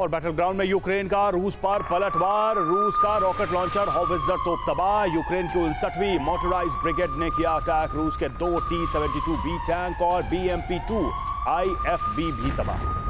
और battle ground में Ukraine का रूस पर पलटवार रूस का रॉकेट लॉन्चर हॉविजर तोप तबाह। यूक्रेन की उनसठवीं मोटराइज ब्रिगेड ने किया अटैक रूस के दो T seventy two B tank और B M P two I F B भी तबाह।